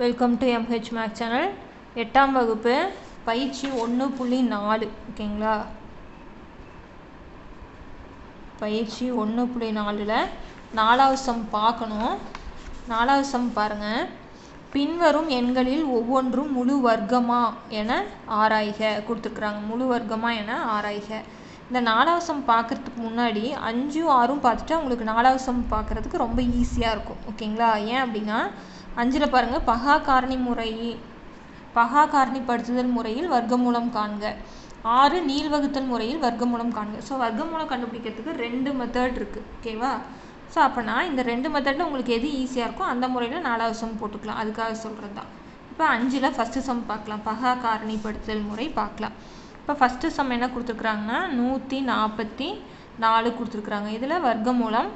Welcome to MH make channel எட்டாம் வகுப்பு பயிற்சி ஒன்று புள்ளி நாலு. ஓகேங்களா? பயிற்சி ஒன்று புள்ளி நாலில் நாலாவது சம் பார்க்கணும். நாலாவது சம் பாருங்கள் பின்வரும் எண்களில் ஒவ்வொன்றும் முழு வர்க்கமா என ஆராய்க. கொடுத்துருக்குறாங்க. முழு வர்க்கமா என ஆராய்க. இந்த நாலாவது சம் பார்க்குறதுக்கு முன்னாடி அஞ்சும் ஆறும் பார்த்துட்டு உங்களுக்கு நாலாவது சம் பார்க்குறதுக்கு ரொம்ப ஈஸியாக இருக்கும். ஓகேங்களா? ஏன் அப்படின்னா அஞ்சில் பாருங்கள் பகா காரணி முறை பகா காரணிப்படுத்துதல் முறையில் வர்க்கமூலம் காண்க. ஆறு நீள்வகுத்தல் முறையில் வர்க்கமூலம் காண்க. ஸோ வர்க்கமூலம் கண்டுபிடிக்கிறதுக்கு ரெண்டு மெத்தட் இருக்குது ஓகேவா ஸோ அப்போனா இந்த ரெண்டு மெத்தடில் உங்களுக்கு எது ஈஸியாக இருக்கோ அந்த முறையில் நாலாவது சம் போட்டுக்கலாம். அதுக்காக சொல்கிறது தான். இப்போ அஞ்சில் ஃபஸ்ட்டு சம் பார்க்கலாம். பகா காரணிப்படுத்துதல் முறை பார்க்கலாம். இப்போ ஃபஸ்ட்டு சம் என்ன கொடுத்துருக்குறாங்கன்னா நூற்றி நாற்பத்தி நாலு கொடுத்துருக்குறாங்க. இதில் வர்க்கமூலம்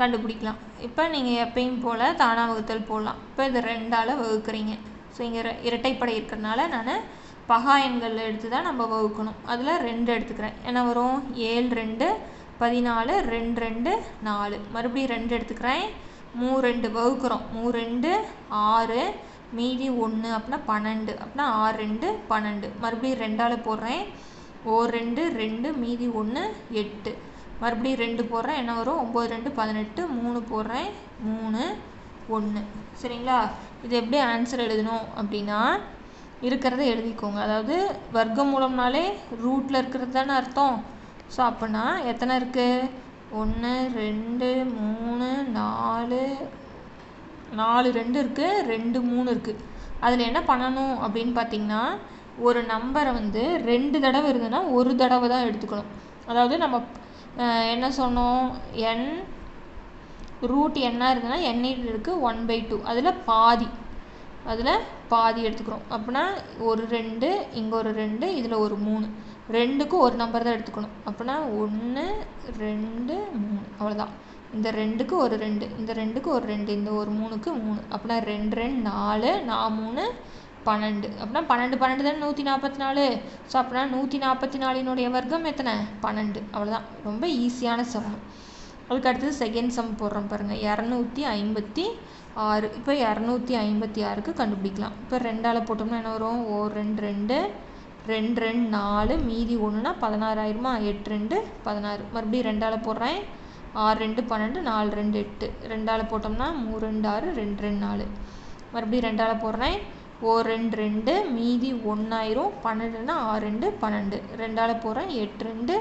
கண்டுபிடிக்கலாம். இப்போ நீங்கள் எப்பயும் போல் தானா வகுத்தல் போடலாம். இப்போ இது ரெண்டால் வகுக்கிறீங்க. ஸோ இங்கே இரட்டைப்படை இருக்கிறனால நான் பகா எண்கள் எடுத்து தான் நம்ம வகுக்கணும். அதில் ரெண்டு எடுத்துக்கிறேன். என்ன வரும்? ஏழு ரெண்டு பதினாலு ரெண்டு ரெண்டு நாலு. மறுபடியும் ரெண்டு எடுத்துக்கிறேன். மூ ரெண்டு வகுக்கிறோம். மூ ரெண்டு ஆறு மீதி ஒன்று அப்படின்னா பன்னெண்டு. அப்படின்னா ஆறு ரெண்டு பன்னெண்டு. மறுபடியும் ரெண்டால் போடுறேன். ஓ ரெண்டு ரெண்டு மீதி ஒன்று எட்டு. மறுபடியும் ரெண்டு போடுறேன். என்ன வரும்? ஒம்பது ரெண்டு பதினெட்டு மூணு போடுறேன். மூணு ஒன்று சரிங்களா? இது எப்படி ஆன்சர் எழுதணும் அப்படின்னா இருக்கிறத எழுதிக்கோங்க. அதாவது வர்க்கம் மூலம்னாலே ரூட்டில் இருக்கிறது தானே அர்த்தம். ஸோ அப்படின்னா எத்தனை இருக்குது ஒன்று ரெண்டு மூணு நாலு நாலு ரெண்டு இருக்குது ரெண்டு மூணு இருக்குது அதில் என்ன பண்ணணும் அப்படின்னு பார்த்தீங்கன்னா ஒரு நம்பரை வந்து ரெண்டு தடவை இருந்ததுன்னா ஒரு தடவை தான் எடுத்துக்கணும். அதாவது நம்ம என்ன சொன்னோம்? என் ரூட் என்ன இருந்ததுன்னா எண்ணெய் இருக்குது ஒன் பை டூ அதில் பாதி. அதில் பாதி எடுத்துக்கிறோம். அப்படின்னா ஒரு ரெண்டு இங்கே ஒரு ரெண்டு இதில் ஒரு மூணு. ரெண்டுக்கும் ஒரு நம்பர் தான் எடுத்துக்கணும். அப்படின்னா ஒன்று ரெண்டு மூணு. அவ்வளோதான் இந்த ரெண்டுக்கு ஒரு ரெண்டு இந்த ரெண்டுக்கு ஒரு ரெண்டு இந்த ஒரு மூணுக்கு மூணு. அப்படின்னா ரெண்டு ரெண்டு நாலு நான் மூணு பன்னெண்டு அப்படின்னா பன்னெண்டு பன்னெண்டு தானே? நூற்றி நாற்பத்தி நாலு ஸோ அப்படின்னா நூற்றி நாற்பத்தி நாலினுடைய வர்க்கம் எத்தனை? பன்னெண்டு. அவ்வளோதான் ரொம்ப ஈஸியான சம் அதுக்கு அடுத்தது செகண்ட் சம் போடுறோம் பாருங்கள் இரநூத்தி ஐம்பத்தி ஆறு. இப்போ இரநூத்தி ஐம்பத்தி ஆறுக்கு கண்டுபிடிக்கலாம். இப்போ ரெண்டால் போட்டோம்னா என்ன வரும்? ஓ ரெண்டு ரெண்டு. ரெண்டு ரெண்டு நாலு. மீதி ஒன்றுனா பதினாறாயிரமா? எட்டு ரெண்டு பதினாறு. மறுபடியும் ரெண்டால் போடுறேன். ஆறு ரெண்டு பன்னெண்டு நாலு ரெண்டு எட்டு. ரெண்டால் போட்டோம்னா மூணு ரெண்டு ஆறு ரெண்டு ரெண்டு நாலு. மறுபடியும் ரெண்டால் போடுறேன். ஓ ரெண்டு ரெண்டு மீதி ஒன்றாயிரம் பன்னெண்டுன்னா ஆறு ரெண்டு பன்னெண்டு. ரெண்டால் போடுறேன் எட்டு ரெண்டு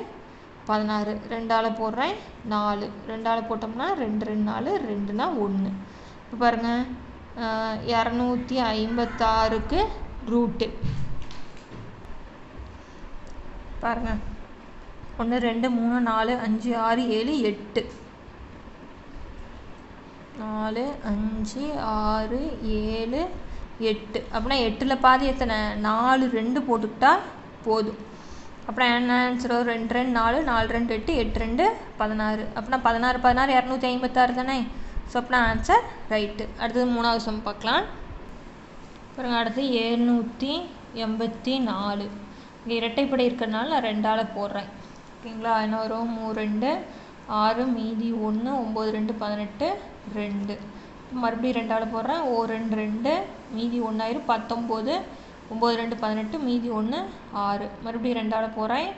பதினாறு. ரெண்டால் போடுறேன் நாலு. ரெண்டால் போட்டோம்னா ரெண்டு ரெண்டு நாலு ரெண்டுனா ஒன்று இப்போ பாருங்கள் இரநூத்தி ஐம்பத்தாறுக்கு ரூட்டு. பாருங்கள் ஒன்று ரெண்டு மூணு நாலு அஞ்சு ஆறு ஏழு எட்டு. நாலு அஞ்சு ஆறு ஏழு எட்டு. அப்படின்னா எட்டில் பாதி எத்தனை? நாலு ரெண்டு போட்டுக்கிட்டா போதும். அப்புறம் என்ன ஆன்சர் வரும் ரெண்டு ரெண்டு நாலு நாலு ரெண்டு எட்டு எட்டு ரெண்டு பதினாறு. அப்படின்னா பதினாறு பதினாறு இரநூத்தி ஐம்பத்தாறு தானே? ஸோ அப்படின்னா ஆன்சர் ரைட்டு அடுத்தது மூணாவது சம் பார்க்கலாம். அப்புறம் அடுத்து எழுநூற்றி எண்பத்தி நாலு. இங்கே இரட்டைப்படை இருக்கிறதுனால நான் ரெண்டால் போடுறேன். ஓகேங்களா? என்ன வரும்? மூ ரெண்டு ஆறு மீதி ஒன்று ஒம்பது ரெண்டு பதினெட்டு ரெண்டு. மறுபடியும் ரெண்டால் போடுறேன். ஓ ரெண்டு ரெண்டு மீதி ஒன்றாயிரம் பத்தொம்போது ஒம்பது ரெண்டு பதினெட்டு மீதி ஒன்று ஆறு. மறுபடியும் ரெண்டால் போகிறேன்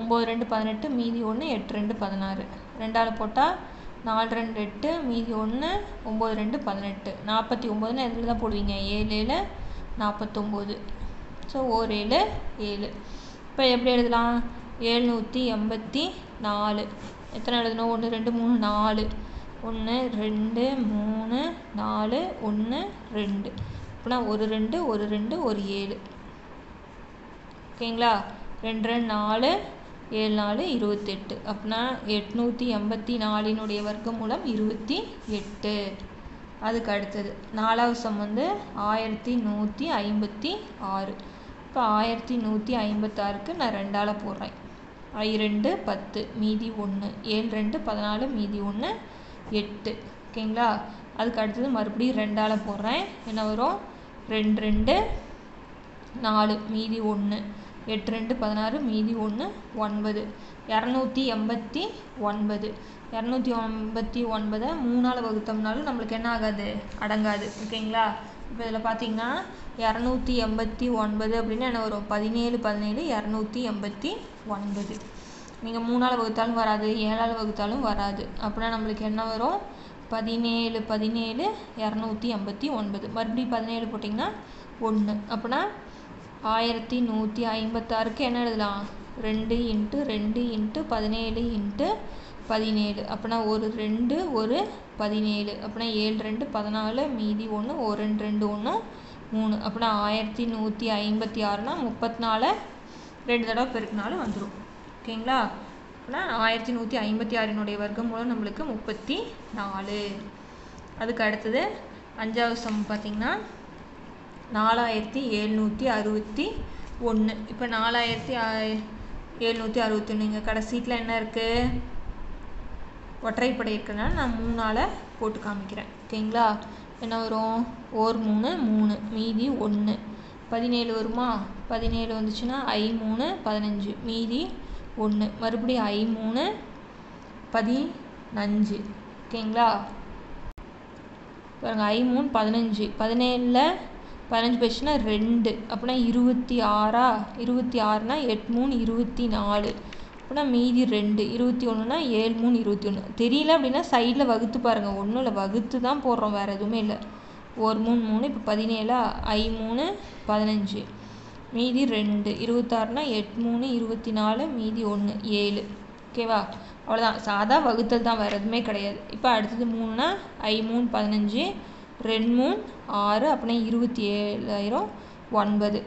ஒம்பது ரெண்டு பதினெட்டு மீதி ஒன்று எட்டு ரெண்டு பதினாறு. ரெண்டால் போட்டால் நாலு ரெண்டு எட்டு மீதி ஒன்று ஒம்பது ரெண்டு பதினெட்டு. நாற்பத்தி ஒம்பதுன்னு எதில் தான் போடுவீங்க? ஏழு ஏழு நாற்பத்தொம்போது. ஸோ ஓர் ஏழு ஏழு. இப்போ எப்படி எழுதலாம்? ஏழ்நூற்றி எண்பத்தி நாலு. எத்தனை எழுதணும்? ஒன்று ரெண்டு மூணு நாலு. ஒன்று ரெண்டு மூணு நாலு ஒன்று ரெண்டு. அப்படின்னா ஒரு ரெண்டு ஒரு ரெண்டு ஒரு ஏழு. ஓகேங்களா? ரெண்டு ரெண்டு நாலு ஏழு நாலு இருபத்தெட்டு. அப்படின்னா எட்நூற்றி எண்பத்தி நாலினுடைய வர்க்கம் மூலம் இருபத்தி எட்டு. அதுக்கு அடுத்தது நாலாவது சம் வந்து ஆயிரத்தி நூற்றி ஐம்பத்தி ஆறு. இப்போ ஆயிரத்தி நூற்றி ஐம்பத்தாறுக்கு நான் ரெண்டால் போடுறேன். ஐ ரெண்டு பத்து மீதி ஒன்று. ஏழு ரெண்டு பதினாலு மீதி ஒன்று எட்டு. ஓகேங்களா? அதுக்கு அடுத்தது மறுபடியும் ரெண்டால் போடுறேன். என்ன வரும்? ரெண்டு ரெண்டு நாலு மீதி ஒன்று எட்டு ரெண்டு பதினாறு மீதி ஒன்று ஒன்பது. இரநூத்தி எண்பத்தி ஒன்பது. இரநூத்தி எண்பத்தி ஒன்பதை மூணால் வகுத்தோம்னாலும் நம்மளுக்கு என்ன ஆகாது? அடங்காது. ஓகேங்களா? இப்போ இதில் பார்த்தீங்கன்னா இரநூத்தி எண்பத்தி ஒன்பது அப்படின்னு என்ன வரும்? பதினேழு பதினேழு இரநூத்தி எண்பத்தி ஒன்பது. நீங்கள் மூணால் வகுத்தாலும் வராது ஏழால் வகுத்தாலும் வராது. அப்படின்னா நம்மளுக்கு என்ன வரும்? பதினேழு பதினேழு இரநூத்தி ஐம்பத்தி ஒன்பது. மறுபடியும் பதினேழு போட்டிங்கன்னா ஒன்று. அப்படின்னா ஆயிரத்தி நூற்றி ஐம்பத்தாறுக்கு என்ன எழுதலாம்? ரெண்டு இன்ட்டு ரெண்டு இன்ட்டு பதினேழு இன்ட்டு பதினேழு. அப்படின்னா ஒரு ரெண்டு ஒரு பதினேழு. அப்படின்னா ஏழு ரெண்டு பதினாலு மீதி ஒன்று ஒரு ரெண்டு ரெண்டு ஒன்று மூணு. அப்படின்னா ஆயிரத்தி நூற்றி ஐம்பத்தி ஆறுனா முப்பத்தி நாலு. ரெண்டு தடவை பெருக்கினாலும் வந்துடும் ஓகேங்களா? அப்படின்னா ஆயிரத்தி நூற்றி ஐம்பத்தி ஆறினுடைய வர்க்கம் மூலம் நம்மளுக்கு முப்பத்தி நாலு. அதுக்கு அடுத்தது அஞ்சாவது சம் பார்த்திங்கன்னா நாலாயிரத்தி எழுநூற்றி அறுபத்தி ஒன்று. இப்போ நாலாயிரத்தி எழுநூற்றி அறுபத்தி கடைசீட்டில் என்ன இருக்குது ஒற்றைப்படை இருக்கிறதுனால நான் மூணால் போட்டு காமிக்கிறேன். ஓகேங்களா? என்ன வரும்? ஓர் மூணு மூணு. மீதி ஒன்று. பதினேழு வருமா? பதினேழு வந்துச்சுன்னா ஐ மூணு பதினஞ்சு. மீதி ஒன்று. மறுபடியும் ஐ மூணு பதினஞ்சு. ஓகேங்களா? பாருங்கள் ஐ மூணு பதினஞ்சு. பதினேழில் பதினஞ்சு போயிடுச்சுன்னா ரெண்டு. அப்படின்னா இருபத்தி ஆறா? இருபத்தி ஆறுனா எட்டு மூணு இருபத்தி நாலு. அப்படின்னா மீதி ரெண்டு. இருபத்தி ஒன்றுனா ஏழு மூணு இருபத்தி ஒன்று தெரியல அப்படின்னா சைடில் வகுத்து பாருங்கள் ஒன்றும் இல்லை வகுத்து தான் போடுறோம். வேறு எதுவுமே இல்லை. ஒரு மூணு மூணு. இப்போ பதினேழா? ஐ மூணு பதினஞ்சு. மீதி ரெண்டு. இருபத்தாறுனா எட்டு மூணு இருபத்தி நாலு மீதி ஒன்று ஏழு. ஓகேவா? அவ்வளோதான் சாதா வகுத்தல் தான் வேறு எதுவுமே கிடையாது. இப்போ அடுத்தது மூணுனா ஐ மூணு பதினஞ்சு ரெண்டு மூணு ஆறு அப்படின்னா இருபத்தி ஏழாயிரம் ஒன்பது.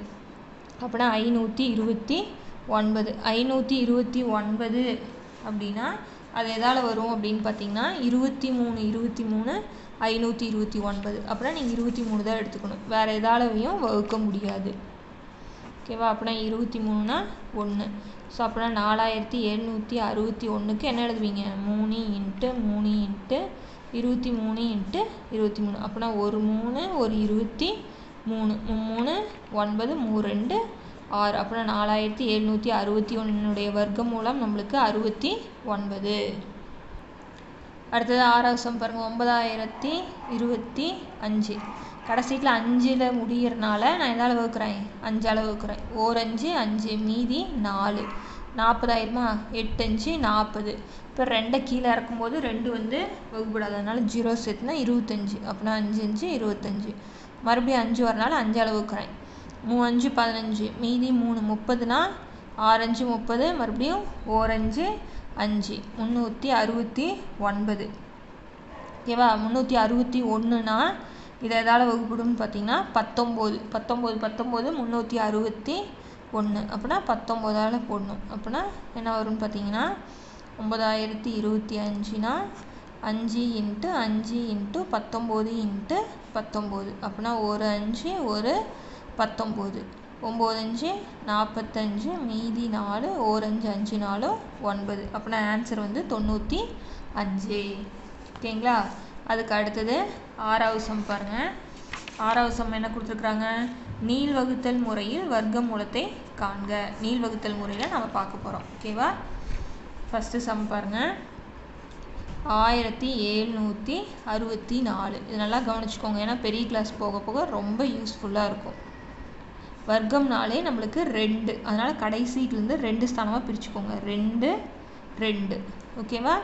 அப்படின்னா ஐநூற்றி இருபத்தி ஒன்பது. ஐநூற்றி இருபத்தி ஒன்பது அப்படின்னா அது எதால் வரும் அப்படின்னு பார்த்தீங்கன்னா இருபத்தி மூணு இருபத்தி மூணு ஐநூற்றி இருபத்தி ஒன்பது. அப்புறம் நீங்கள் இருபத்தி மூணு தான் எடுத்துக்கணும். வேறு எதாலையும் வகுக்க முடியாது. ஓகேவா? அப்படின்னா இருபத்தி மூணுனா ஒன்று ஸோ அப்படின்னா நாலாயிரத்தி எழுநூற்றி அறுபத்தி ஒன்றுக்கு என்ன எழுதுவீங்க? மூணு இன்ட்டு மூணு இன்ட்டு இருபத்தி மூணு இன்ட்டு இருபத்தி மூணு. அப்படின்னா ஒரு மூணு ஒரு இருபத்தி மூணு. மூணு ஒன்பது மூ ரெண்டு ஆறு. அப்படின்னா நாலாயிரத்தி எழுநூற்றி அறுபத்தி ஒன்றுடைய வர்க்கம் மூலம் நம்மளுக்கு அறுபத்தி ஒன்பது. அடுத்தது ஆறாவது சம் பாருங்கள் ஒன்பதாயிரத்தி இருபத்தி அஞ்சு. கடைசியில் அஞ்சில் முடியறனால நான் எதால் வகுக்கிறேன்? அஞ்சால் வகுக்கிறேன். ஓர் அஞ்சு அஞ்சு மீதி நாலு. நாற்பதாயிரமா? எட்டு அஞ்சு நாற்பது. இப்போ ரெண்டை கீழே இறக்கும்போது ரெண்டு வந்து வகுப்படாது அதனால் ஜீரோ சேர்த்துனா இருபத்தஞ்சி. அப்படின்னா அஞ்சு அஞ்சு இருபத்தஞ்சி. மறுபடியும் அஞ்சு வரனால அஞ்சால் வகுக்கிறேன். மூ அஞ்சு பதினஞ்சு. மீதி மூணு முப்பதுனா ஆறஞ்சு முப்பது. மறுபடியும் ஓரஞ்சு அஞ்சு. முந்நூற்றி அறுபத்தி ஒன்பது. ஓகேவா? முந்நூற்றி அறுபத்தி ஒன்றுனா இதை எதால் வகுப்படும்னு பார்த்தீங்கன்னா பத்தொம்போது. பத்தொம்போது பத்தொம்போது முந்நூற்றி அறுபத்தி ஒன்று அப்படின்னா பத்தொம்போதால் போடணும். அப்படின்னா என்ன வரும்னு பார்த்தீங்கன்னா ஒம்பதாயிரத்தி இருபத்தி அஞ்சுனா அஞ்சு இன்ட்டு அஞ்சு இன்ட்டு பத்தொம்போது இன்ட்டு பத்தொம்போது. அப்படின்னா ஒரு அஞ்சு ஒரு பத்தொம்போது. ஒம்பது அஞ்சு நாற்பத்தஞ்சு மீதி நாலு ஓரஞ்சு அஞ்சு நாலு ஒன்பது. அப்படின்னா ஆன்சர் வந்து தொண்ணூற்றி அஞ்சு. ஓகேங்களா? அதுக்கு அடுத்தது ஆறாவது சம் பாருங்கள் ஆறாவது சம் என்ன கொடுத்துருக்குறாங்க? நீள் வகுத்தல் முறையில் வர்க்க மூலத்தை காண்க. நீள் வகுத்தல் முறையில் நம்ம பார்க்க போகிறோம் ஓகேவா? ஃபஸ்ட்டு சம் பாருங்கள் ஆயிரத்தி எழுநூற்றி அறுபத்தி நாலு. இது நல்லா கவனிச்சுக்கோங்க. ஏன்னா பெரிய கிளாஸ் போக போக ரொம்ப யூஸ்ஃபுல்லாக இருக்கும். வர்க்கம்னாலே நம்மளுக்கு ரெண்டு. அதனால் கடைசியிலேருந்து ரெண்டு ஸ்தானமாக பிரிச்சுக்கோங்க. ரெண்டு ரெண்டு. ஓகேவா?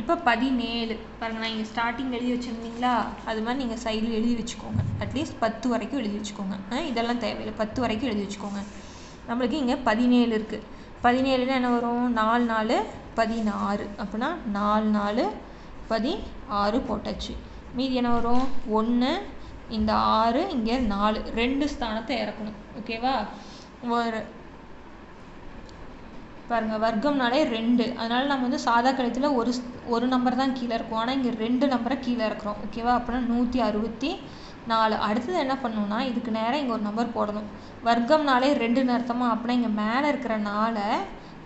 இப்போ பதினேழு. பாருங்கள் நான் இங்கே ஸ்டார்டிங் எழுதி வச்சுருந்தீங்களா? அது மாதிரி நீங்கள் சைடில் எழுதி வச்சுக்கோங்க. அட்லீஸ்ட் பத்து வரைக்கும் எழுதி வச்சுக்கோங்க. இதெல்லாம் தேவையில்லை. பத்து வரைக்கும் எழுதி வச்சுக்கோங்க. நம்மளுக்கு இங்கே பதினேழு இருக்குது பதினேழுனா என்ன வரும்? நாலு நாலு பதினாறு. அப்படின்னா நாலு நாலு பதினாறு போட்டாச்சு. மீதி என்ன வரும்? ஒன்று இந்த ஆறு இங்கே நாலு ரெண்டு ஸ்தானத்தை இறக்கணும். ஓகேவா ஒரு பாருங்கள் வர்க்கம்னாலே ரெண்டு. அதனால் நம்ம வந்து சாதா கழித்தில் ஒரு ஒரு நம்பர் தான் கீழே இருக்கும். ஆனால் இங்கே ரெண்டு நம்பரை கீழே இருக்கிறோம் ஓகேவா அப்படின்னா நூற்றி அறுபத்தி நாலு. அடுத்தது என்ன பண்ணணும்னா இதுக்கு நேரம் இங்கே ஒரு நம்பர் போடணும். வர்க்கம்னாலே ரெண்டு நேரத்தமாக அப்படின்னா இங்கே மேலே இருக்கிற நாளை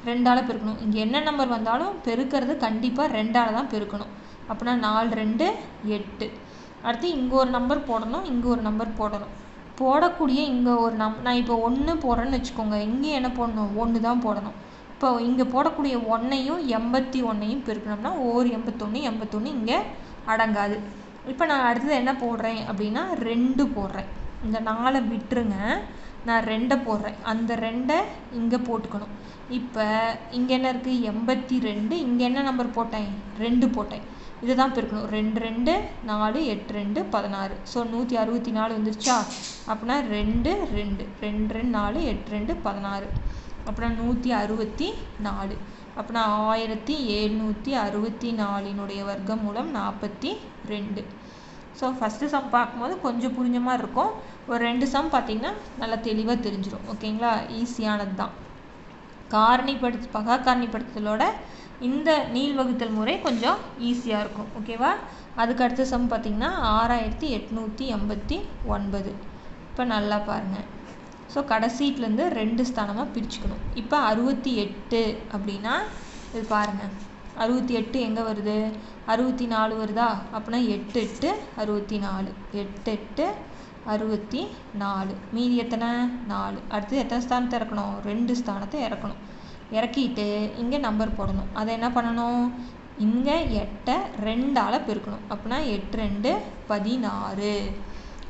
ரெண்டால் பெருக்கணும். இங்கே என்ன நம்பர் வந்தாலும் பெருக்கிறது கண்டிப்பாக ரெண்டால் தான் பெருக்கணும். அப்படின்னா நாலு ரெண்டு எட்டு. அடுத்து இங்கே ஒரு நம்பர் போடணும் இங்கே ஒரு நம்பர் போடணும். போடக்கூடிய இங்கே ஒரு நம் நான் இப்போ ஒன்று போடுறேன்னு வச்சுக்கோங்க. இங்கே என்ன போடணும்? ஒன்று தான் போடணும். இப்போ இங்கே போடக்கூடிய ஒன்றையும் எண்பத்தி ஒன்றையும் பெருக்கணும்னா ஓர் எண்பத்தொன்று எண்பத்தொன்று இங்கே அடங்காது. இப்போ நான் அடுத்தது என்ன போடுறேன் அப்படின்னா ரெண்டு போடுறேன். இந்த நாலை விட்டுருங்க. நான் ரெண்டை போடுறேன். அந்த ரெண்டை இங்கே போட்டுக்கணும். இப்போ இங்கே என்ன இருக்குது எண்பத்தி ரெண்டு. இங்கே என்ன நம்பர் போட்டேன்? ரெண்டு போட்டேன். இதுதான் பெருக்கணும் ரெண்டு ரெண்டு நாலு எட்டு ரெண்டு பதினாறு. ஸோ நூற்றி அறுபத்தி நாலு வந்துருச்சா? அப்படின்னா ரெண்டு ரெண்டு. ரெண்டு ரெண்டு நாலு எட்டு ரெண்டு பதினாறு. அப்படின்னா நூற்றி அறுபத்தி நாலு. அப்படின்னா ஆயிரத்தி எழுநூற்றி அறுபத்தி நாலினுடைய வர்க்கம் மூலம் நாற்பத்தி ரெண்டு. ஸோ ஃபஸ்ட்டு சம் பார்க்கும்போது கொஞ்சம் புரிஞ்ச மாதிரி இருக்கும். ஒரு ரெண்டு சம் பார்த்தீங்கன்னா நல்லா தெளிவாக தெரிஞ்சிடும் ஓகேங்களா ஈஸியானது தான் காரணிப்படுத்து பகா காரணிப்படுத்துதலோட இந்த நீள்வகுத்தல் முறை கொஞ்சம் ஈஸியாக இருக்கும். ஓகேவா அதுக்கு அடுத்த சம் பார்த்திங்கன்னா ஆறாயிரத்தி எட்நூற்றி எண்பத்தி ஒன்பது. இப்போ நல்லா பாருங்கள் ஸோ கடைசீட்லேருந்து ரெண்டு ஸ்தானமாக பிரிச்சுக்கணும். இப்போ அறுபத்தி எட்டு அப்படின்னா இது பாருங்கள் அறுபத்தி எட்டு எங்கே வருது? அறுபத்தி நாலு வருதா? அப்படின்னா எட்டு எட்டு அறுபத்தி நாலு. எட்டு எட்டு அறுபத்தி நாலு. மீதி எத்தனை? நாலு. அடுத்து எத்தனை ஸ்தானத்தை இறக்கணும்? ரெண்டு ஸ்தானத்தை இறக்கணும். இறக்கிட்டு இங்கே நம்பர் போடணும். அதை என்ன பண்ணணும்? இங்கே எட்டை ரெண்டால் பெருக்கணும். அப்படின்னா எட்டு ரெண்டு பதினாறு.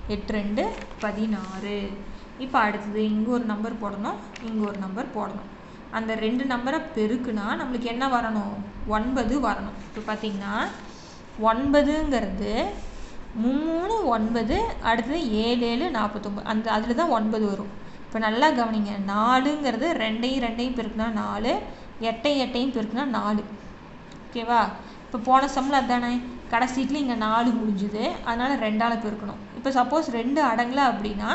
எட்டு ரெண்டு பதினாறு. இப்போ அடுத்தது இங்கே ஒரு நம்பர் போடணும். இங்கே ஒரு நம்பர் போடணும். அந்த ரெண்டு நம்பரை பெருக்குனா நம்மளுக்கு என்ன வரணும்? ஒன்பது வரணும். இப்போ பார்த்தீங்கன்னா ஒன்பதுங்கிறது மூணு ஒன்பது அடுத்தது ஏழு ஏழு நாற்பத்தொம்பது. அந்த அதில் தான் ஒன்பது வரும். இப்போ நல்லா கவனிங்க நாலுங்கிறது ரெண்டையும் ரெண்டையும் பெருக்குனா நாலு எட்டையும் எட்டையும் பெருக்குனா நாலு. ஓகேவா இப்போ போன சம்மில் அதானே கடைசீட்டில் இங்கே நாலு முடிஞ்சுது அதனால் ரெண்டால் பெருக்கணும். இப்போ சப்போஸ் ரெண்டு அடங்கலை அப்படின்னா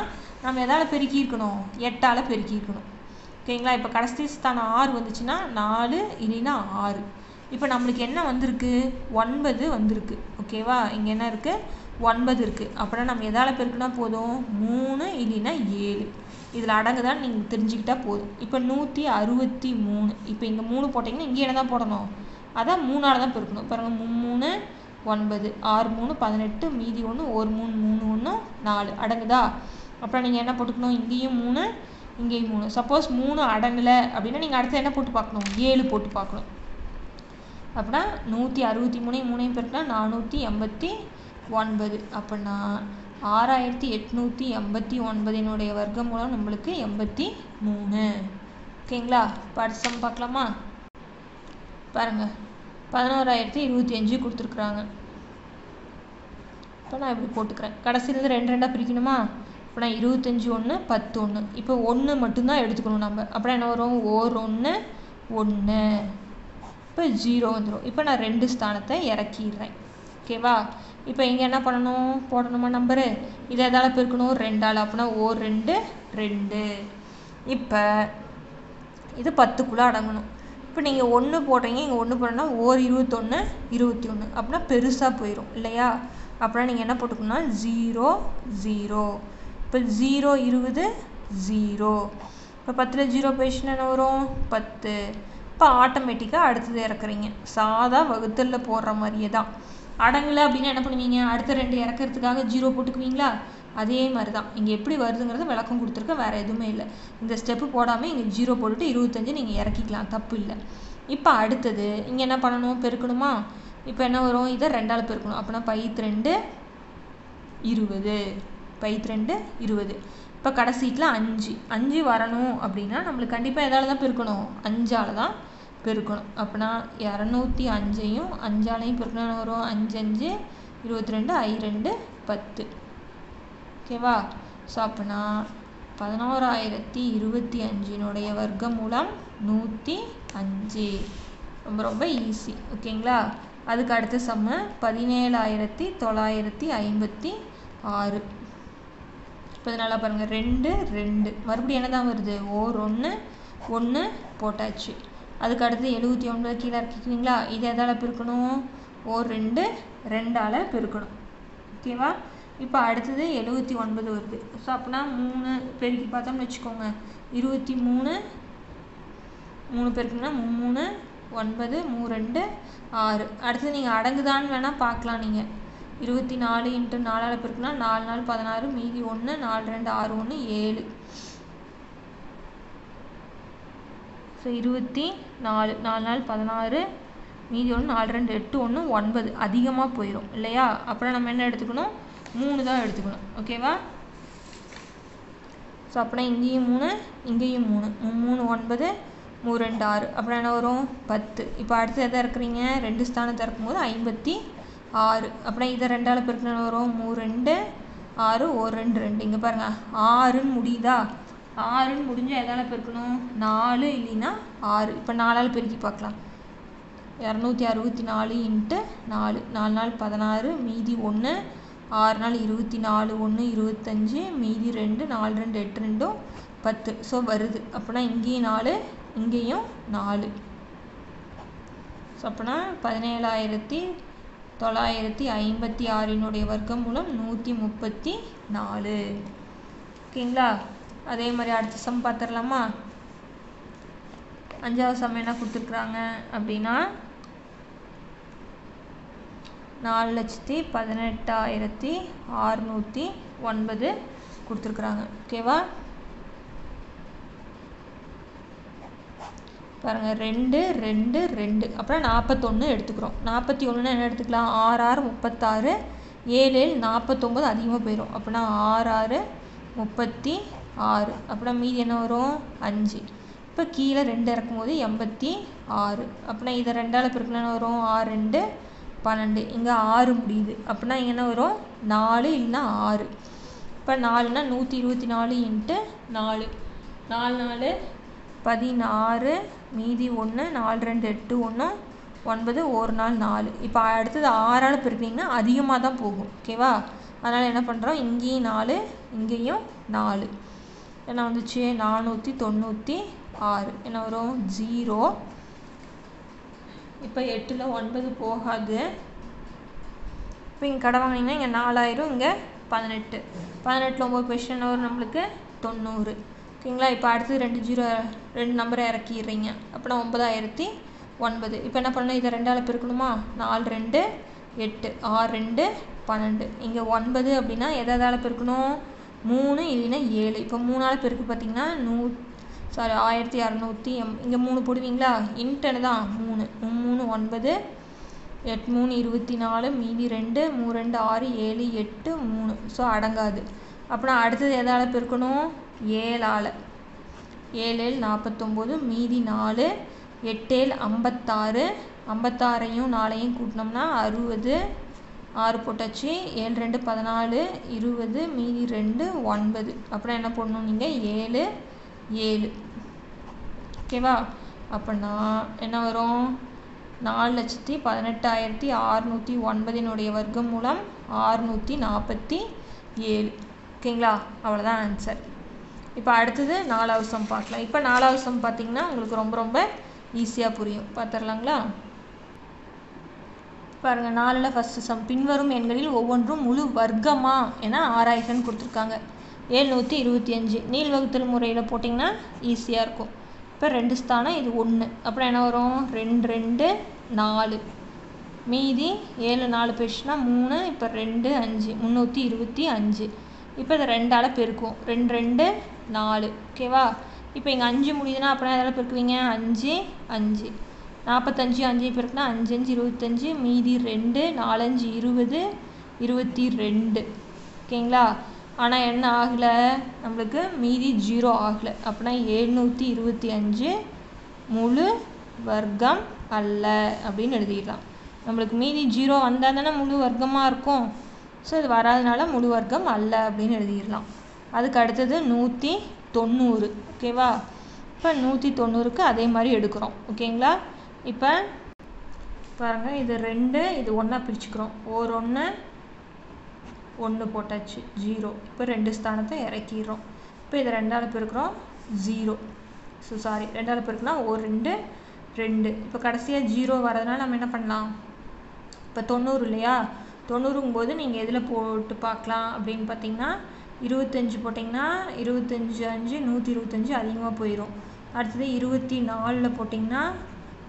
நம்ம எதால் பெருக்கியிருக்கணும்? எட்டால் பெருக்கியிருக்கணும். ஓகேங்களா இப்போ கடைசி ஸ்தானம் ஆறு வந்துச்சுன்னா நாலு இல்லைன்னா ஆறு. இப்போ நம்மளுக்கு என்ன வந்திருக்கு? ஒன்பது வந்திருக்கு. ஓகேவா இங்கே என்ன இருக்குது ஒன்பது இருக்குது அப்புறம் நம்ம எதால் பெருக்குனா போதும்? மூணு இல்லைன்னா ஏழு. இதில் அடங்குதான்னு நீங்கள் தெரிஞ்சுக்கிட்டா போதும். இப்போ நூற்றி அறுபத்தி மூணு இப்போ இங்கே மூணு போட்டிங்கன்னா இங்கே என்ன தான் போடணும்? அதான் மூணால் தான் பெருக்கணும். பாருங்கள் மூணு ஒன்பது ஆறு மூணு பதினெட்டு மீதி ஒன்று ஒரு மூணு மூணு ஒன்று நாலு. அடங்குதா? அப்புறம் நீங்கள் என்ன போட்டுக்கணும்? இங்கேயும் மூணு இங்கேயும் மூணு. சப்போஸ் மூணு அடங்கலை அப்படின்னா நீங்கள் அடுத்து என்ன போட்டு பார்க்கணும்? ஏழு போட்டு பார்க்கணும். அப்படின்னா நூற்றி அறுபத்தி மூணையும் மூணையும் பெருக்கினா நானூற்றி எண்பத்தி ஒன்பது. அப்படின்னா ஆறாயிரத்தி எட்நூற்றி எண்பத்தி ஒன்பதினுடைய வர்க்கம் மூலம் நம்மளுக்கு எண்பத்தி மூணு. ஓகேங்களா? பரிசம் பார்க்கலாமா? பாருங்கள் பதினோராயிரத்தி இருபத்தி அஞ்சு கொடுத்துருக்குறாங்க. இப்போ நான் இப்படி போட்டுக்கிறேன். கடைசியிலேருந்து ரெண்டு ரெண்டாக பிரிக்கணுமா? இப்போ நான் இருபத்தஞ்சி ஒன்று பத்து ஒன்று இப்போ ஒன்று மட்டும்தான் எடுத்துக்கணும் நம்ம. அப்புறம் என்ன வரும்? ஓர் ஒன்று ஒன்று இப்போ ஜீரோ வந்துடும் இப்போ நான் ரெண்டு ஸ்தானத்தை இறக்கிடுறேன். ஓகேவா? இப்போ இங்கே என்ன பண்ணணும்? போடணுமா நம்பரு இதை எதால் பெருக்கணும்? ரெண்டால். அப்படின்னா ஓ ரெண்டு ரெண்டு. இப்போ இது பத்துக்குள்ளே அடங்கணும். இப்போ நீங்கள் ஒன்று போடுறீங்க. இங்கே ஒன்று போடணும்னா ஓர் இருபத்தொன்று இருபத்தி ஒன்று அப்படின்னா பெருசாக போயிடும் இல்லையா? அப்படின்னா நீங்கள் என்ன போட்டுக்கணும்னா ஜீரோ ஜீரோ இப்போ ஜீரோ இருபது ஜீரோ இப்போ பத்தில் ஜீரோ போயிடுச்சுன்னா என்ன வரும்? பத்து. இப்போ ஆட்டோமேட்டிக்காக அடுத்தது இறக்குறீங்க. சாதா வகுத்தலில் போடுற மாதிரியே தான் அடங்கலை அப்படின்னா என்ன பண்ணுவீங்க? அடுத்த ரெண்டு இறக்கிறதுக்காக ஜீரோ போட்டுக்குவீங்களா? அதே மாதிரி தான் இங்கே எப்படி வருதுங்கிறத விளக்கம் கொடுத்துருக்கேன் வேறு எதுவுமே இல்லை. இந்த ஸ்டெப்பு போடாமல் இங்கே ஜீரோ போட்டுட்டு இருபத்தஞ்சு நீங்கள் இறக்கிக்கலாம். தப்பு இல்லை. இப்போ அடுத்தது இங்கே என்ன பண்ணணும்? பெருக்கணுமா? இப்போ என்ன வரும்? இதை ரெண்டால் பெருக்கணும். அப்படின்னா பைத்து ரெண்டு இருபது. பைத்து ரெண்டு இருபது. இப்போ கடைசீட்டில் அஞ்சு. அஞ்சு வரணும் அப்படின்னா நம்மளுக்கு கண்டிப்பாக எதால் தான் பெருக்கணும்? அஞ்சால் தான் பெருக்கணும். அப்படின்னா இரநூத்தி அஞ்சையும் அஞ்சாலையும் பெருக்கணும். வரும் அஞ்சு அஞ்சு இருபத்தி ரெண்டு ஐ ரெண்டு பத்து. ஓகேவா? ஸோ அப்படின்னா பதினோராயிரத்தி இருபத்தி அஞ்சினுடைய வர்க்க மூலம் நூற்றி அஞ்சு. ரொம்ப ரொம்ப ஈஸி ஓகேங்களா? அதுக்கு அடுத்த சம்மு பதினேழாயிரத்தி தொள்ளாயிரத்தி ஐம்பத்தி ஆறு. இப்போ நல்லா பாருங்கள் ரெண்டு ரெண்டு. மறுபடியும் என்ன தான் வருது? ஓர் ஒன்று ஒன்று போட்டாச்சு. அதுக்கு அடுத்து எழுபத்தி ஒன்பது கீழே இறக்கிக்குவீங்களா இது எதால் பெருக்கணும்? ஓர் ரெண்டு. ரெண்டால் பெருக்கணும். ஓகேவா? இப்போ அடுத்தது எழுபத்தி ஒன்பது வருது. ஸோ அப்படின்னா மூணு பெருக்கி பார்த்தோம்னு வச்சுக்கோங்க. இருபத்தி மூணு மூணு பெருக்குன்னா மூணு ஒன்பது மூ ரெண்டு ஆறு. அடுத்து நீங்கள் அடங்குதான்னு வேணால் பார்க்கலாம் நீங்கள் இருபத்தி நாலு இன்ட்டு நாலால் பெருக்குனா நாலு நாலு பதினாறு மீதி ஒன்று நாலு ரெண்டு ஆறு ஒன்று ஏழு. ஸோ இருபத்தி நாலு நாலு நாள் பதினாறு மீதி ஒன்று நாலு ரெண்டு எட்டு ஒன்று ஒன்பது. அதிகமாக போயிடும் இல்லையா? அப்புறம் நம்ம என்ன எடுத்துக்கணும்? மூணு தான் எடுத்துக்கணும் ஓகேவா ஸோ அப்படின்னா இங்கேயும் மூணு இங்கேயும் மூணு. மூணு ஒன்பது மூணு ரெண்டு ஆறு. அப்புறம் என்ன வரும்? பத்து. இப்போ அடுத்து எதை இருக்கிறீங்க ரெண்டு ஸ்தானத்தை இருக்கும்போது ஐம்பத்தி ஆறு. அப்புறம் இதை ரெண்டால் பெருக்கணும் வரும்? மூணு ரெண்டு ஆறு ஒரு ரெண்டு ரெண்டு. இங்கே பாருங்கள் ஆறுன்னு முடியுதா? ஆறுன்னு முடிஞ்சால் எதால் பெருக்கணும்? நாலு இல்லைன்னா ஆறு. இப்போ நாலால் பெருக்கி பார்க்கலாம் இரநூத்தி அறுபத்தி நாலு இன்ட்டு நாலு. நாலு நாள் பதினாறு மீதி ஒன்று ஆறு நாள் இருபத்தி நாலு ஒன்று இருபத்தஞ்சி மீதி ரெண்டு நாலு ரெண்டு எட்டு ரெண்டும் பத்து. ஸோ வருது. அப்போனா இங்கேயும் நாலு இங்கேயும் நாலு. ஸோ அப்போனா பதினேழாயிரத்தி தொள்ளாயிரத்தி ஐம்பத்தி ஆறினுடைய வர்க்கம் மூலம் நூற்றி முப்பத்தி நாலு. ஓகேங்களா? அதே மாதிரி அடுத்த சம் பார்த்துடலாமா அஞ்சாவது சம் என்ன கொடுத்துருக்குறாங்க அப்படின்னா நாலு லட்சத்தி பதினெட்டாயிரத்தி ஆறுநூற்றி ஒன்பது கொடுத்துருக்குறாங்க. ஓகேவா? பாருங்கள் ரெண்டு ரெண்டு ரெண்டு. அப்புறம் நாற்பத்தொன்று எடுத்துக்கிறோம். நாற்பத்தி ஒன்றுனா என்ன எடுத்துக்கலாம்? ஆறு ஆறு முப்பத்தாறு ஏழு ஏழு நாற்பத்தொம்பது அதிகமாக போயிடும் அப்படின்னா ஆறு ஆறு முப்பத்தி ஆறு. அப்புறம் மீதி என்ன வரும்? அஞ்சு. இப்போ கீழே ரெண்டு இறக்கும்போது எண்பத்தி ஆறு. அப்படின்னா இதை ரெண்டால் பெருக்கினா என்ன வரும்? ஆறு ரெண்டு பன்னெண்டு. இங்கே ஆறு முடியுது. அப்படின்னா இங்கே என்ன வரும்? நாலு இல்லைன்னா ஆறு. இப்போ நாலுனா நூற்றி இருபத்தி நாலு இன்ட்டு நாலு. நாலு நாலு பதினாறு. மீதி ஒன்று நாலு ரெண்டு எட்டு ஒன்று ஒன்பது ஒரு நாள் நாலு. இப்போ அடுத்தது ஆறால் பெருக்கினீங்கன்னா அதிகமாக தான் போகும். ஓகேவா? அதனால் என்ன பண்ணுறோம் இங்கேயும் நாலு இங்கேயும் நாலு. என்ன வந்துச்சு? நானூற்றி தொண்ணூற்றி ஆறு. என்ன வரும்? ஜீரோ. இப்போ எட்டில் ஒன்பது போகாது. இப்போ இங்கே கடை வாங்கினீங்கன்னா இங்கே நாலாயிரம் இங்கே பதினெட்டு. பதினெட்டில் ஒம்பது கொஷின் வரும் நம்மளுக்கு? தொண்ணூறு. ஓகேங்களா? இப்போ அடுத்து ரெண்டு ஜீரோ ரெண்டு நம்பரை இறக்கிடுறீங்க. அப்புறம் ஒன்பதாயிரத்தி ஒன்பது. இப்போ என்ன பண்ணணும்? இதை ரெண்டால் பெருக்கணுமா? நாலு ரெண்டு எட்டு. ஆறு ரெண்டு பன்னெண்டு. இங்கே ஒன்பது அப்படின்னா எதால் பெருக்கணும்? மூணு இல்லைன்னா ஏழு. இப்போ மூணால் பெருக்கு பார்த்தீங்கன்னா நூ சாரி ஆயிரத்தி இரநூத்தி எம் இங்கே மூணு போடுவீங்களா? இன்டென்னு தான் மூணு. மூணு ஒன்பது. எட் மூணு இருபத்தி நாலு மீதி ரெண்டு மூணு ரெண்டு ஆறு ஏழு எட்டு மூணு. ஸோ அடங்காது. அப்புறம் அடுத்தது எதால் பெருக்கணும்? ஏழால். ஏழு ஏழு நாற்பத்தொம்போது மீதி நாலு எட்டேழு ஐம்பத்தாறு. ஐம்பத்தாறையும் நாளையும் கூட்டினோம்னா அறுபது. ஆறு போட்டாச்சு. ஏழு ரெண்டு பதினாலு இருபது மீதி ரெண்டு ஒன்பது. அப்புறம் என்ன போடணும் நீங்கள் ஏழு ஏழு. ஓகேவா? அப்படின்னா என்ன வரும்? நாலு லட்சத்தி பதினெட்டாயிரத்தி அறுநூற்றி ஒன்பதினுடைய வர்க்கம் மூலம் ஆறுநூற்றி நாற்பத்தி ஏழு. ஓகேங்களா? அவ்வளோதான் ஆன்சர் இப்போ அடுத்தது நாலாவது சம் பார்க்கலாம். இப்போ நாலாவது சம் பார்த்தீங்கன்னா உங்களுக்கு ரொம்ப ரொம்ப ஈஸியாக புரியும். பார்த்துடலாங்களா? பாருங்கள் நாலில் ஃபஸ்ட்டு சம் பின்வரும் எண்களில் ஒவ்வொன்றும் முழு வர்க்கமா என ஆராய்கன்னு கொடுத்துருக்காங்க. ஏழ்நூற்றி இருபத்தி அஞ்சு. நீள் வகுத்தல் முறையில் போட்டிங்கன்னா ஈஸியாக இருக்கும். இப்போ ரெண்டு ஸ்தானம் இது ஒன்று அப்புறம் என்ன வரும்? ரெண்டு ரெண்டு நாலு. மீதி ஏழு நாலு போயிடுச்சுன்னா மூணு இப்போ ரெண்டு அஞ்சு. முந்நூற்றி இருபத்தி அஞ்சு. இப்போ இதை ரெண்டால் பெருக்குவோம். ரெண்டு ரெண்டு நாலு. ஓகேவா? இப்போ இங்கே அஞ்சு முடியுதுன்னா அப்புறம் எதால் பெருக்குவீங்க? அஞ்சு அஞ்சு. நாற்பத்தஞ்சு அஞ்சு பெருக்குனா அஞ்சு அஞ்சு இருபத்தஞ்சு மீதி ரெண்டு நாலஞ்சு இருபது இருபத்தி ரெண்டு. ஓகேங்களா? ஆனால் என்ன ஆகலை? நம்மளுக்கு மீதி ஜீரோ ஆகலை. அப்படின்னா எழுநூற்றி இருபத்தி அஞ்சு முழு வர்க்கம் அல்ல அப்படின்னு எழுதிடலாம். நம்மளுக்கு மீதி ஜீரோ வந்தால் தானே முழு வர்க்கமாக இருக்கும். ஸோ இது வராதனால முழு வர்க்கம் அல்ல அப்படின்னு எழுதிடலாம். அதுக்கு அடுத்தது நூற்றி தொண்ணூறு. ஓகேவா? இப்போ நூற்றி தொண்ணூறுக்கு அதே மாதிரி எடுக்கிறோம். ஓகேங்களா? இப்போ பாருங்கள் இது ரெண்டு இது ஒன்றா பிரிச்சுக்கிறோம். ஓர் ஒன்று ஒன்று போட்டாச்சு ஜீரோ. இப்போ ரெண்டு ஸ்தானத்தை இறக்கிடுறோம். இப்போ இதை ரெண்டாவது பெருக்கிறோம் ஜீரோ. ஸோ சாரி ரெண்டாவது பெருக்குனா ஒரு ரெண்டு ரெண்டு. இப்போ கடைசியாக ஜீரோ வரதுனால நம்ம என்ன பண்ணலாம்? இப்போ தொண்ணூறு இல்லையா? தொண்ணூறுங்கும் போது நீங்கள் எதில் போட்டு பார்க்கலாம் அப்படின்னு பார்த்தீங்கன்னா இருபத்தஞ்சி போட்டிங்கன்னா இருபத்தஞ்சி அஞ்சு நூற்றி இருபத்தஞ்சி அதிகமாக போயிடும் அடுத்தது இருபத்தி நாலில் போட்டிங்கன்னா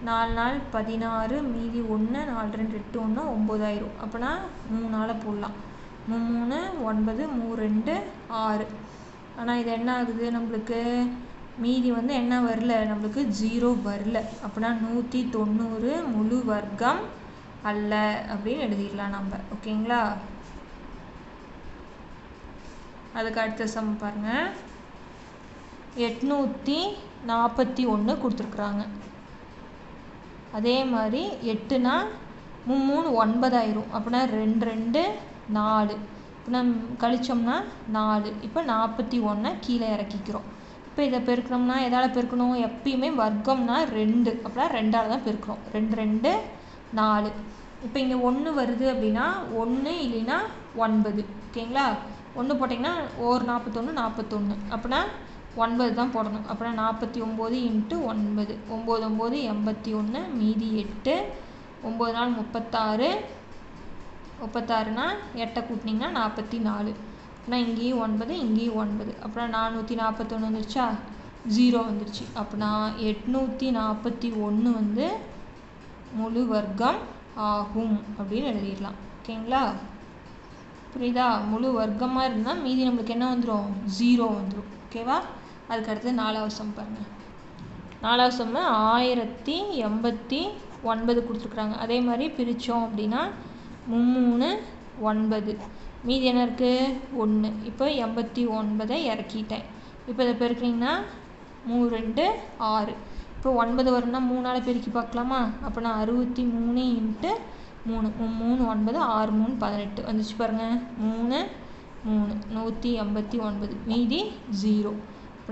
நாலு நாள் பதினாறு மீதி ஒன்று நாலு ரெண்டு எட்டு ஒன்று ஒம்பதாயிரம் அப்போனா மூணு நாளை போடலாம் மூணு ஒன்பது மூ ரெண்டு ஆறு. ஆனால் இது என்ன ஆகுது? நம்மளுக்கு மீதி வந்து என்ன வரல? நம்மளுக்கு ஜீரோ வரல. அப்படின்னா நூற்றி தொண்ணூறு முழு வர்க்கம் அல்ல அப்படின்னு எழுதிடலாம் நம்ம. ஓகேங்களா? அதுக்கு அடுத்த சம் பாருங்கள் எட்நூற்றி நாற்பத்தி ஒன்று கொடுத்துருக்குறாங்க. அதே மாதிரி எட்டுனா மூணு ஒன்பதாயிரும். அப்படின்னா ரெண்டு ரெண்டு நாலு. இப்போ நம்ம கழிச்சோம்னா நாலு. இப்போ நாற்பத்தி ஒன்றை கீழே இறக்கிக்கிறோம். இப்போ இதை பெருக்கணும்னா எதால் பெருக்கணும்? எப்பயுமே வர்க்கம்னா ரெண்டு. அப்படின்னா ரெண்டால் தான் பெருக்கிறோம் ரெண்டு ரெண்டு நாலு. இப்போ இங்கே ஒன்று வருது அப்படின்னா ஒன்று இல்லைன்னா ஒன்பது. ஓகேங்களா? ஒன்று போட்டிங்கன்னா ஒரு நாற்பத்தொன்று நாற்பத்தொன்று அப்படின்னா ஒன்பது தான் போடணும். அப்புறம் நாற்பத்தி ஒம்பது இன்ட்டு ஒன்பது. ஒம்பது ஒம்பது எண்பத்தி ஒன்று மீதி எட்டு. ஒம்பது நாள் முப்பத்தாறு. முப்பத்தாறுனா எட்டை கூட்டினீங்கன்னா நாற்பத்தி நாலு. அப்புறம் இங்கேயும் ஒன்பது இங்கேயும் ஒன்பது. அப்புறம் நானூற்றி நாற்பத்தொன்று வந்துருச்சா? ஜீரோ வந்துருச்சு. அப்படின்னா எட்நூற்றி நாற்பத்தி ஒன்று வந்து முழு வர்க்கம் ஆகும் அப்படின்னு எழுதிடலாம். ஓகேங்களா? புரியுதா? முழு வர்க்கமாக இருந்தால் மீதி நம்மளுக்கு என்ன வந்துடும் ஜீரோ வந்துடும் ஓகேவா? அதுக்கு அடுத்து நாலாவது சம் பாருங்கள் நாலாவது சம்மு ஆயிரத்தி எண்பத்தி ஒன்பது கொடுத்துருக்குறாங்க. அதே மாதிரி பிரித்தோம் அப்படின்னா மும்மூணு ஒன்பது. மீதி என்ன இருக்குது ஒன்று இப்போ எண்பத்தி ஒன்பதை இறக்கிட்டேன். இப்போ இதை பெருக்கினீங்கன்னா மூ ரெண்டு ஆறு. இப்போ ஒன்பது வரும்னா மூணால் பெருக்கி பார்க்கலாமா? அப்போ நான் அறுபத்தி மூணு இன்ட்டு மூணு. மூணு ஒன்பது ஆறு மூணு பதினெட்டு. வந்துச்சு பாருங்கள் மூணு மூணு. நூற்றி எண்பத்தி ஒன்பது. மீதி ஜீரோ.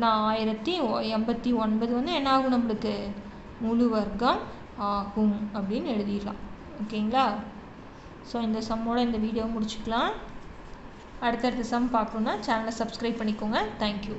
அப்படின்னா நான் ஆயிரத்தி எண்பத்தி ஒன்பது வந்து என்ன ஆகும் நம்மளுக்கு? முழு வர்க்கம் ஆகும் அப்படின்னு எழுதிடலாம். ஓகேங்களா? ஸோ இந்த சம்மோட இந்த வீடியோ முடிச்சுக்கலாம். அடுத்தடுத்த சம் பார்க்கணுன்னா சேனலை சப்ஸ்கிரைப் பண்ணிக்கோங்க. தேங்க்யூ